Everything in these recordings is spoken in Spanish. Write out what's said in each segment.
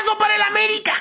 bombazo para el América.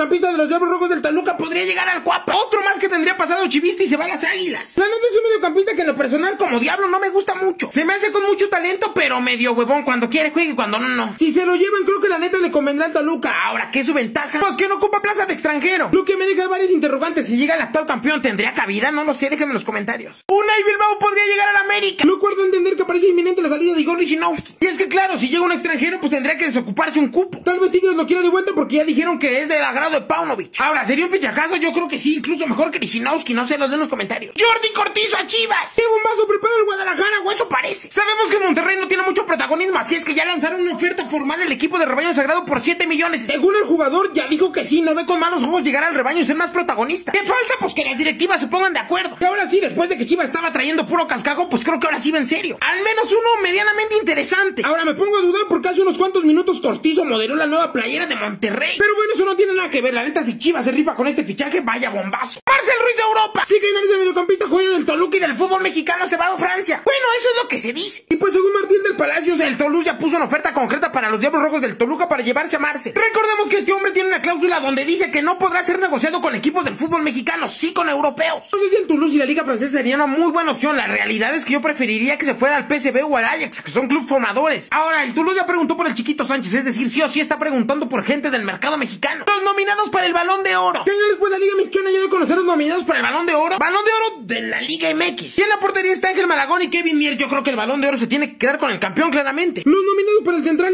Mediocampista de los Diablos Rojos del Toluca, podría llegar al Cuapa. Otro más que tendría pasado chivista y se va a las águilas. La neta es un mediocampista que en lo personal, como Diablo, no me gusta mucho. Se me hace con mucho talento, pero medio huevón. Cuando quiere juega y cuando no, no. Si se lo llevan, creo que la neta le convendrá al Toluca. Ahora, ¿qué es su ventaja? Pues que no ocupa plaza de extranjero. Lo que me deja varios interrogantes. Si llega el actual campeón, ¿tendría cabida? No lo sé, déjenme en los comentarios. Una y Bilbao podría llegar a la América. Lo acuerdo entender que parece inminente la salida de Igor Lichinowski. Y es que claro, si llega un extranjero, pues tendría que desocuparse un cupo. Tal vez Tigres lo quiera de vuelta porque ya dijeron que es del agrado de Paunovic. Ahora, ¿sería un fichajazo? Yo creo que sí, incluso mejor que Lichinowski, no sé, los de los comentarios. Jordi Cortizo a Chivas. ¡Qué bombazo prepara el Guadalajara, o eso parece! Sabemos que Monterrey no tiene mucho protagonismo, así es que ya lanzaron una oferta formal al equipo de rebaño sagrado por 7 millones. Según el jugador, ya dijo que sí, no ve con malos ojos llegar al rebaño y ser más protagonista. ¿Qué falta? Pues que las directivas se pongan de acuerdo. Y ahora sí, después de que Chivas estaba trayendo puro cascajo, pues creo que ahora sí va en serio. Al menos uno medianamente interesante. Ahora me pongo a dudar porque hace unos cuantos minutos Cortizo modeló la nueva playera de Monterrey. Pero bueno, eso no tiene nada que ver. La neta, si Chivas se rifa con este fichaje, vaya bombazo. Marcel Ruiz de Europa. Sí que es el mediocampista juego del Toluca y del fútbol mexicano se va a Francia. Bueno, eso es lo que se dice. Y pues según Martín del Palacio, el Toulouse ya puso una oferta concreta para los Diablos Rojos del Toluca para llevarse a Marce. Recordemos que este hombre tiene una cláusula donde dice que no podrá ser negociado con equipos del fútbol mexicano, sí con europeos. No sé si el Toulouse y la Liga Francesa sería una muy buena opción. La realidad es que yo preferiría que se fuera al PSV o al Ajax, que son clubes formadores. Ahora, el Toulouse ya preguntó por el Chiquito Sánchez, es decir, sí o sí está preguntando por gente del mercado mexicano. Los nominados para el Balón de Oro. ¿Qué después la Liga Mexicana ya de conocer los nominados para el Balón de Oro? Balón de Oro de la Liga MX. Y en la portería está Ángel Malagón y Kevin Mier. Yo creo que el Balón de Oro se tiene que quedar con el campeón claramente. Los nominados para el central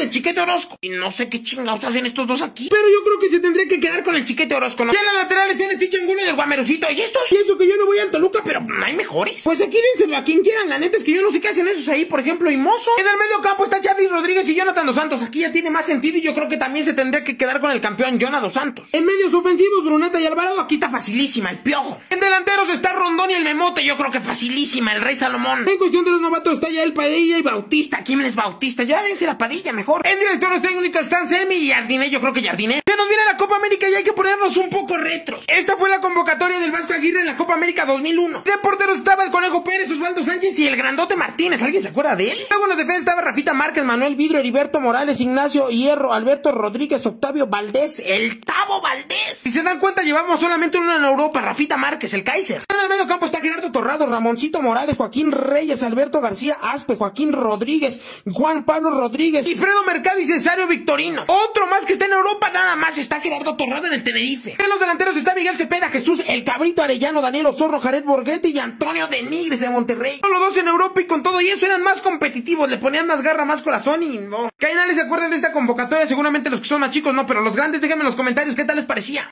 y el Chiquete Orozco. Y no sé qué chingados hacen estos dos aquí. Pero yo creo que se tendría que quedar con el Chiquete Orozco. ¿no? Y en las laterales tiene Stitch Angulo y el Guamerucito. ¿Y estos? Y eso que yo no voy al Toluca, pero no hay mejores. Pues aquí dínselo a quien quieran. La neta es que yo no sé qué hacen esos ahí. Por ejemplo, y Mozo. En el medio campo está Charlie Rodríguez y Jonathan Dos Santos. Aquí ya tiene más sentido y yo creo que también se tendría que quedar con el campeón Jonathan Dos Santos. En medios ofensivos, Bruneta y Alvarado. Aquí está facilísima, el piojo. En delanteros está Rondón y el Memote. Yo creo que facilísima, el Rey Salomón. En cuestión de los novatos está ya el Padilla y Bautista. ¿Quién es Bautista? Ya dense la Padilla mejor. En directores técnicos están Semi y Jardiné. Yo creo que Jardiné. Se nos viene la Copa América y hay que ponernos un poco retros. Esta fue la convocatoria del Vasco Aguirre en la Copa América 2001. De porteros estaba el Conejo Osvaldo Sánchez y el Grandote Martínez. ¿Alguien se acuerda de él? Luego en los defensas estaba Rafita Márquez, Manuel Vidro, Heriberto Morales, Ignacio Hierro, Alberto Rodríguez, Octavio Valdés, el Tavo Valdés. Si se dan cuenta, llevamos solamente uno en Europa, Rafita Márquez, el Kaiser. En el medio campo está Gerardo Torrado, Ramoncito Morales, Joaquín Reyes, Alberto García Aspe, Joaquín Rodríguez, Juan Pablo Rodríguez, y Fredo Mercado y Cesario Victorino. Otro más que está en Europa, nada más está Gerardo Torrado en el Tenerife. En los delanteros está Miguel Cepeda, Jesús, el Cabrito Arellano, Daniel Osorro, Jared Borghetti y Antonio de Nigres de Monterrey. Solo dos en Europa y con todo y eso eran más competitivos, le ponían más garra, más corazón y no. Que se acuerden de esta convocatoria, seguramente los que son más chicos no, pero los grandes déjenme en los comentarios qué tal les parecía.